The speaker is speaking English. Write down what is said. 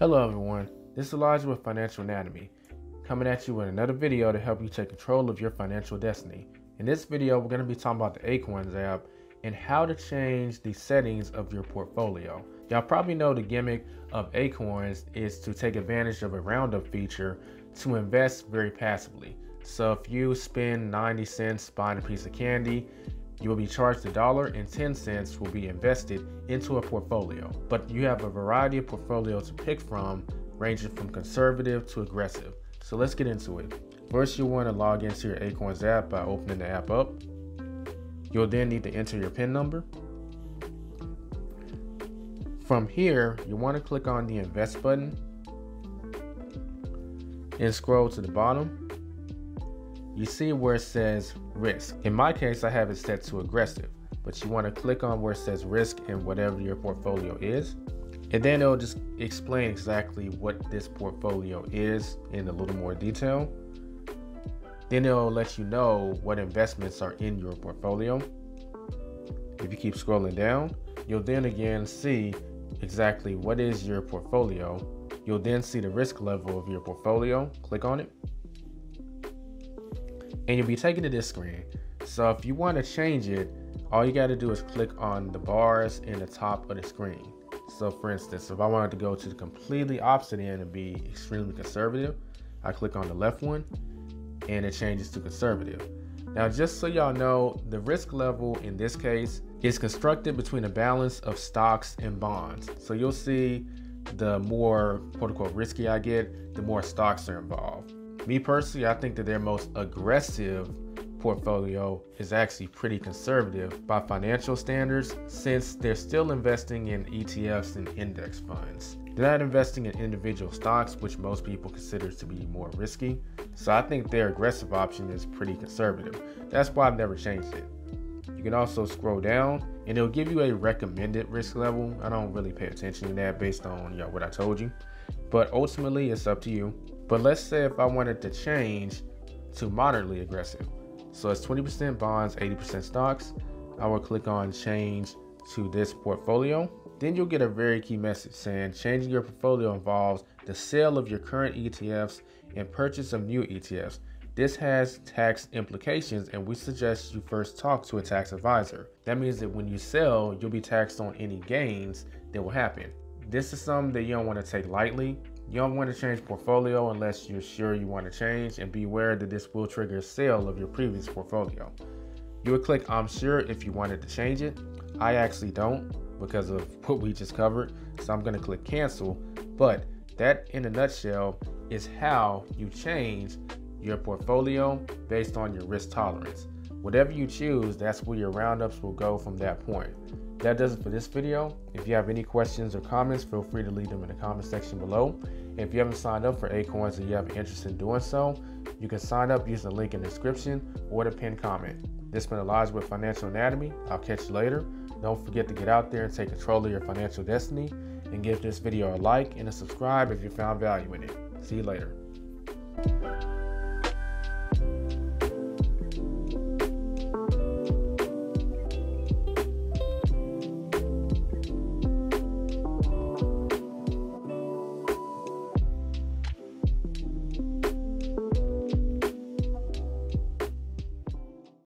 Hello everyone, this is Elijah with Financial Anatomy, coming at you with another video to help you take control of your financial destiny. In this video, we're going to be talking about the Acorns app and how to change the settings of your portfolio. Y'all probably know the gimmick of Acorns is to take advantage of a roundup feature to invest very passively. So if you spend 90 cents buying a piece of candy, you will be charged a dollar and 10 cents will be invested into a portfolio. But you have a variety of portfolios to pick from, ranging from conservative to aggressive. So let's get into it. First, you'll want to log into your Acorns app by opening the app up. You'll then need to enter your PIN number. From here, you want to click on the Invest button and scroll to the bottom you see where it says risk. In my case, I have it set to aggressive, but you want to click on where it says risk and whatever your portfolio is. And then it'll just explain exactly what this portfolio is in a little more detail. Then it'll let you know what investments are in your portfolio. If you keep scrolling down, you'll then again see exactly what is your portfolio. You'll then see the risk level of your portfolio. Click on it and you'll be taken to this screen. So if you want to change it, all you got to do is click on the bars in the top of the screen. So for instance, if I wanted to go to the completely opposite end and be extremely conservative, I click on the left one and it changes to conservative. Now, just so y'all know, the risk level in this case is constructed between a balance of stocks and bonds. So you'll see the more quote unquote risky I get, the more stocks are involved. Me personally, I think that their most aggressive portfolio is actually pretty conservative by financial standards since they're still investing in ETFs and index funds. They're not investing in individual stocks, which most people consider to be more risky. So I think their aggressive option is pretty conservative. That's why I've never changed it. You can also scroll down and it'll give you a recommended risk level. I don't really pay attention to that based on you know, what I told you. But ultimately, it's up to you. But let's say if I wanted to change to moderately aggressive. So it's 20% bonds, 80% stocks. I will click on change to this portfolio. Then you'll get a very key message saying changing your portfolio involves the sale of your current ETFs and purchase of new ETFs. This has tax implications, and we suggest you first talk to a tax advisor. That means that when you sell, you'll be taxed on any gains that will happen. This is something that you don't want to take lightly. You don't want to change portfolio unless you're sure you want to change and beware that this will trigger a sale of your previous portfolio. You would click I'm sure if you wanted to change it. I actually don't because of what we just covered. So I'm going to click cancel. But that in a nutshell is how you change your portfolio based on your risk tolerance. Whatever you choose, that's where your roundups will go from that point. That does it for this video. If you have any questions or comments, feel free to leave them in the comment section below. If you haven't signed up for Acorns and you have an interest in doing so, you can sign up using the link in the description or the pinned comment. This has been Elijah with Financial Anatomy. I'll catch you later. Don't forget to get out there and take control of your financial destiny and give this video a like and a subscribe if you found value in it. See you later.